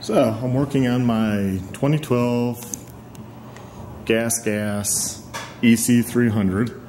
So I'm working on my 2012 Gas Gas EC300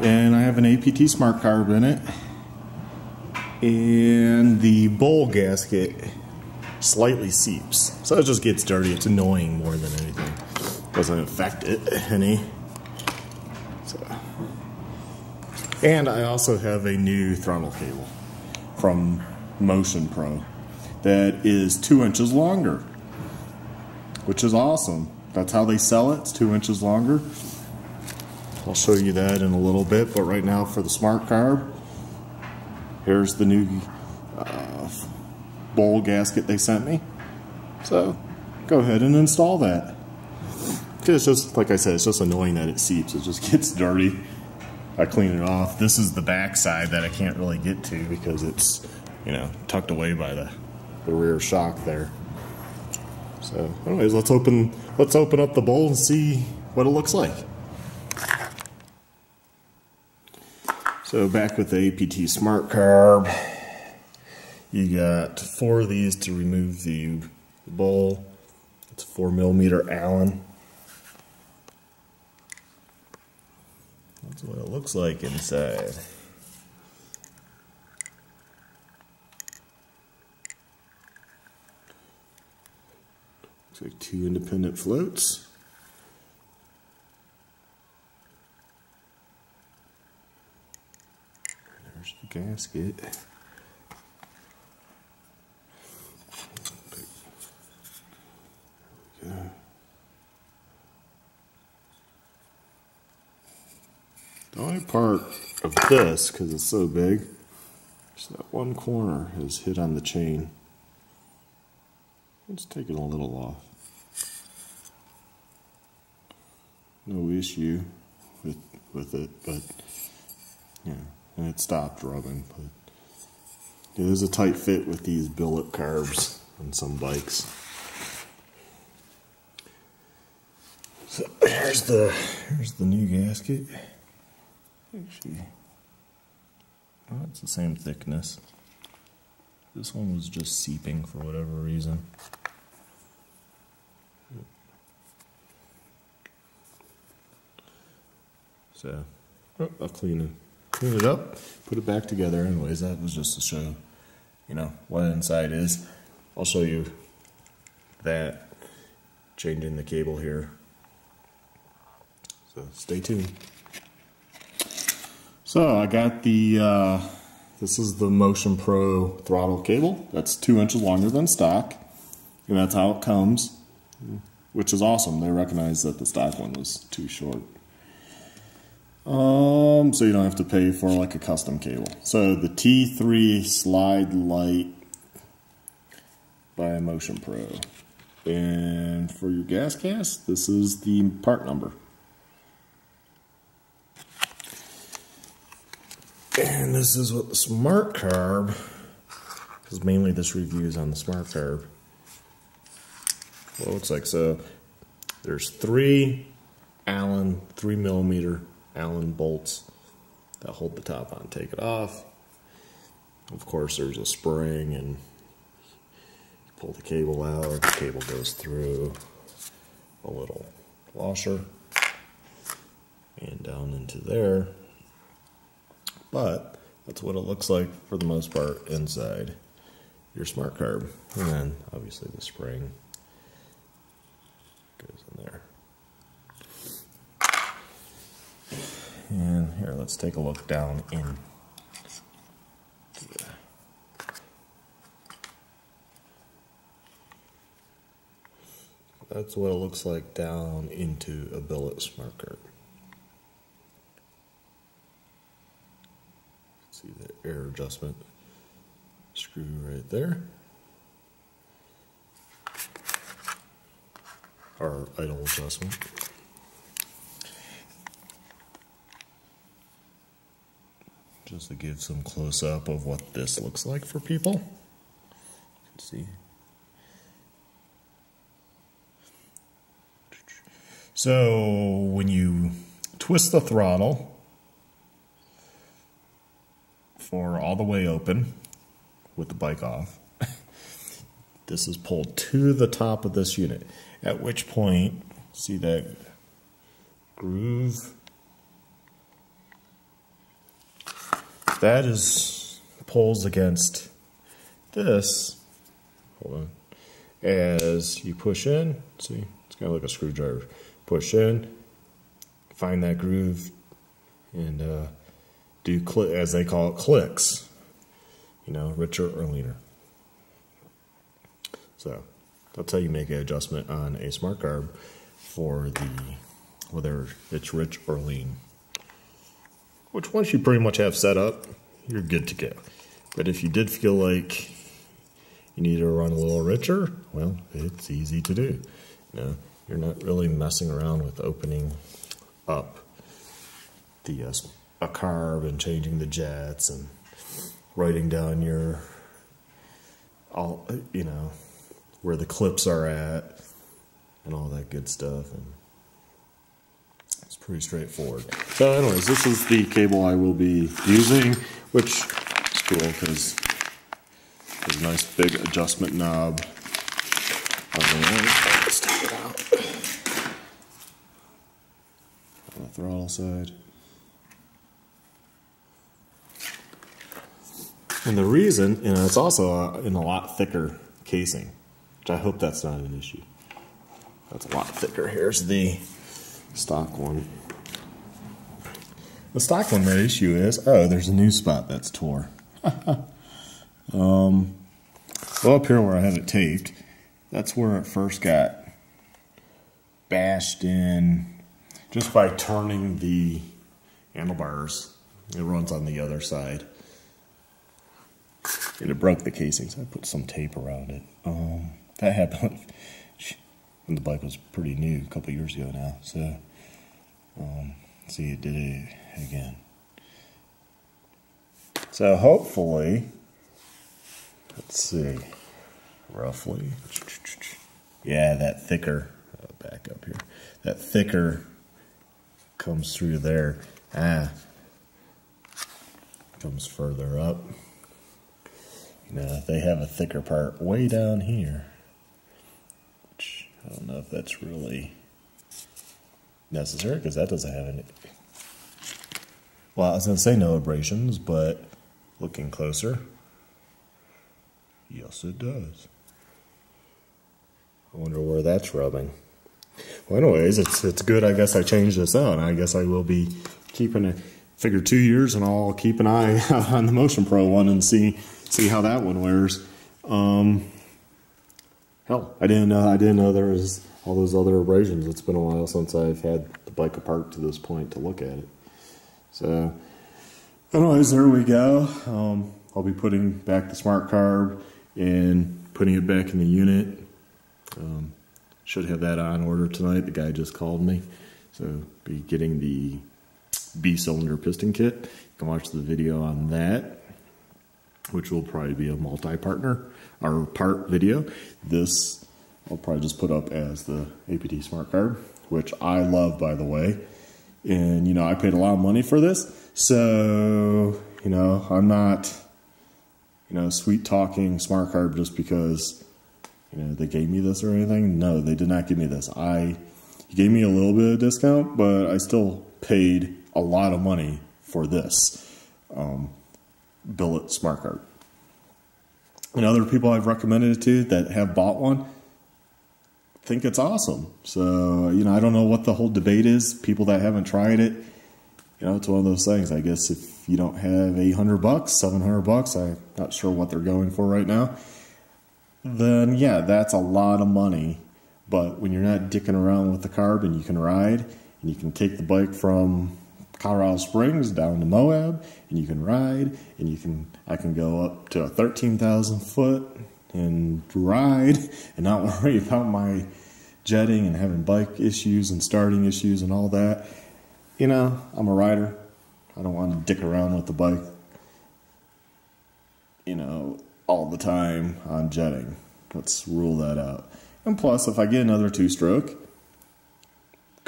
and I have an APT smart carb in it. And the bowl gasket slightly seeps. So it just gets dirty. It's annoying more than anything. Doesn't affect it any. So. and I also have a new throttle cable from Motion Pro that is two inches longer, which is awesome. That's how they sell it, it's two inches longer. I'll show you that in a little bit, but right now for the smart carb, here's the new uh, bowl gasket they sent me. So go ahead and install that. It's just, like I said, it's just annoying that it seeps. It just gets dirty. I clean it off. This is the back side that I can't really get to because it's, you know, tucked away by the the rear shock there. So anyways, let's open let's open up the bowl and see what it looks like. So back with the APT Smart Carb, you got four of these to remove the bowl. It's a four millimeter Allen. That's what it looks like inside. Two independent floats. There's the gasket. The only part of this, because it's so big, is that one corner has hit on the chain. Let's take it a little off. No issue with with it, but yeah, and it stopped rubbing. But it is a tight fit with these billet carbs on some bikes. So here's the here's the new gasket. Actually, oh, it's the same thickness. This one was just seeping for whatever reason. So oh, I'll clean it, clean it up, put it back together. Anyways, that was just to show, you know, what inside is. I'll show you that, changing the cable here. So stay tuned. So I got the, uh, this is the Motion Pro throttle cable. That's two inches longer than stock. And that's how it comes, which is awesome. They recognize that the stock one was too short. Um, so you don't have to pay for like a custom cable. So the T3 Slide Light by Motion Pro. And for your Gas Gas, this is the part number. And this is what the smart carb, because mainly this review is on the smart carb. Well, it looks like so. There's three Allen three millimeter Allen bolts that hold the top on. Take it off. Of course, there's a spring and you pull the cable out. The cable goes through a little washer and down into there. But that's what it looks like for the most part inside your smart carb. And then obviously the spring goes in there. And here, let's take a look down in. That's what it looks like down into a billet carb. See the air adjustment screw right there. Our idle adjustment. Just to give some close up of what this looks like for people. see. So when you twist the throttle for all the way open with the bike off, this is pulled to the top of this unit. At which point, see that groove? That is pulls against this. Hold on. As you push in, see, it's kind of like a screwdriver. Push in, find that groove, and uh, do click as they call it clicks. You know, richer or leaner. So that's how you make an adjustment on a smart carb for the whether it's rich or lean. Which once you pretty much have set up, you're good to go. But if you did feel like you need to run a little richer, well, it's easy to do. You know, you're not really messing around with opening up the uh, a carb and changing the jets and writing down your all you know where the clips are at and all that good stuff. And it's pretty straightforward. So anyways, this is the cable I will be using, which is cool because there's a nice big adjustment knob on the end. Let's take it out. On the throttle side. And the reason, you know, it's also uh, in a lot thicker casing which I hope that's not an issue. That's a lot thicker. Here's the stock one. The stock one, the issue is, oh, there's a new spot that's tore. um, well, up here where I have it taped, that's where it first got bashed in just by turning the handlebars. It runs on the other side. And it broke the casing, so I put some tape around it. Um, that happened when the bike was pretty new, a couple years ago now. So, um, see, it did it again. So hopefully, let's see, roughly, yeah, that thicker, uh, back up here, that thicker comes through there. Ah, comes further up. You know, they have a thicker part way down here. I don't know if that's really necessary because that doesn't have any. Well, I was going to say no abrasions, but looking closer, yes, it does. I wonder where that's rubbing. Well, anyways, it's it's good. I guess I changed this out. I guess I will be keeping it. Figure two years, and I'll keep an eye on the Motion Pro one and see see how that one wears. Um, hell, I didn't know I didn't know there was all those other abrasions. It's been a while since I've had the bike apart to this point to look at it. So, anyways, there we go. Um, I'll be putting back the smart carb and putting it back in the unit. Um, should have that on order tonight. The guy just called me. So, be getting the B cylinder piston kit. You can watch the video on that, which will probably be a multi partner our part video. This I'll probably just put up as the APT Smart Carb, which I love, by the way. And, you know, I paid a lot of money for this. So, you know, I'm not, you know, sweet talking Smart Carb just because, you know, they gave me this or anything. No, they did not give me this. I, gave me a little bit of discount, but I still paid a lot of money for this um, billet Smart Carb and other people I've recommended it to that have bought one think it's awesome. So, you know, I don't know what the whole debate is. People that haven't tried it, you know, it's one of those things. I guess if you don't have 800 bucks, 700 bucks, I'm not sure what they're going for right now, then yeah, that's a lot of money. But when you're not dicking around with the carb and you can ride and you can take the bike from Colorado Springs down to Moab, and you can ride, and you can I can go up to a thirteen thousand foot and ride, and not worry about my jetting and having bike issues and starting issues and all that. You know, I'm a rider. I don't want to dick around with the bike. You know, all the time on jetting. Let's rule that out. And plus, if I get another two stroke,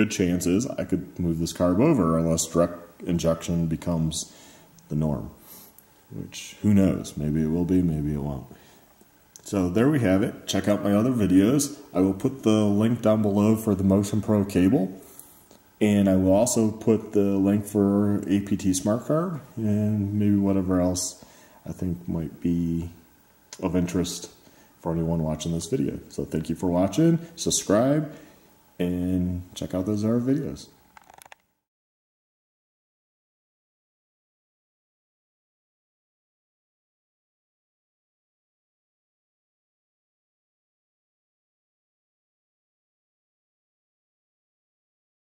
good chances I could move this carb over unless direct injection becomes the norm. Which, who knows? Maybe it will be, maybe it won't. So there we have it. Check out my other videos. I will put the link down below for the Motion Pro cable. And I will also put the link for APT Smart Carb and maybe whatever else I think might be of interest for anyone watching this video. So thank you for watching. Subscribe and check out those other videos.